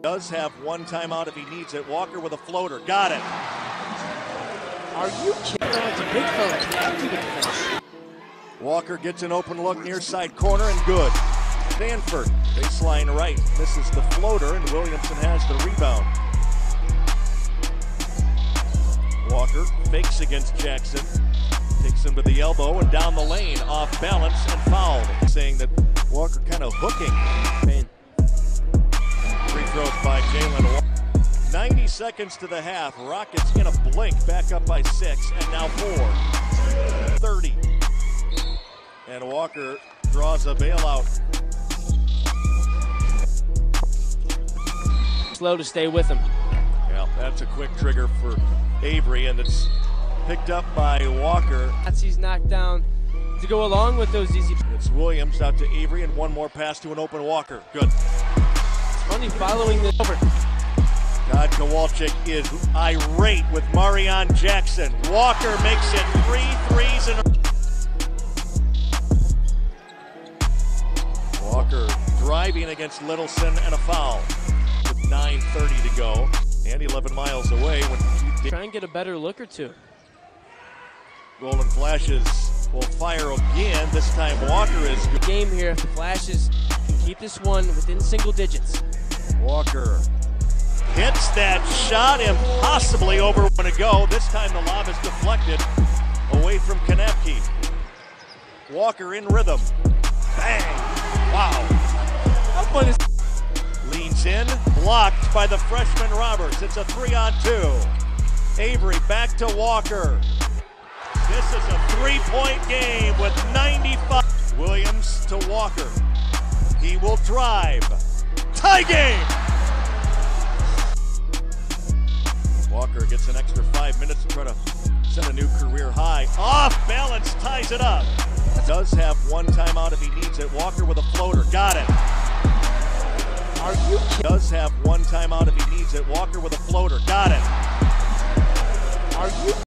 Does have one timeout if he needs it. Walker with a floater. Got it. Are you kidding? No, it's a big fella. Can't keep it. Walker gets an open look near side corner and good. Sanford, baseline right, misses the floater and Williamson has the rebound. Walker fakes against Jackson, takes him to the elbow and down the lane, off balance and fouled. Saying that Walker kind of hooking. Man, Free throws by Jalen. 90 seconds to the half. Rockets in a blink, back up by six, and now four. 30. And Walker draws a bailout. slow to stay with him. Yeah, that's a quick trigger for Avery, and it's picked up by Walker. That's he's knocked down to go along with those easy. It's Williams out to Avery, and one more pass to an open Walker. Good. Funny following the over. Tod Kowalczyk is irate with Marreon Jackson. Walker makes it three threes in a Walker driving against Littleson and a foul. With 9.30 to go and 11 miles away when Try and get a better look or two. Golden Flashes will fire again. This time Walker is good. Game here. Flashes keep this one within single digits. Walker hits that shot impossibly over one to go. This time the lob is deflected away from Knapke. Walker in rhythm. Bang! Wow. How fun is Leans in, blocked by the freshman Roberts. It's a three on two. Avery back to Walker. This is a three point game with 95. Williams to Walker. He will drive. Tie game! Walker gets an extra five minutes to try to set a new career high. Off balance, ties it up. Does have one timeout if he needs it. Walker with a floater. Got it. Are you kidding? Does have one timeout if he needs it. Walker with a floater. Got it. Are you